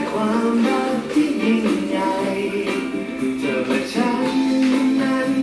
quando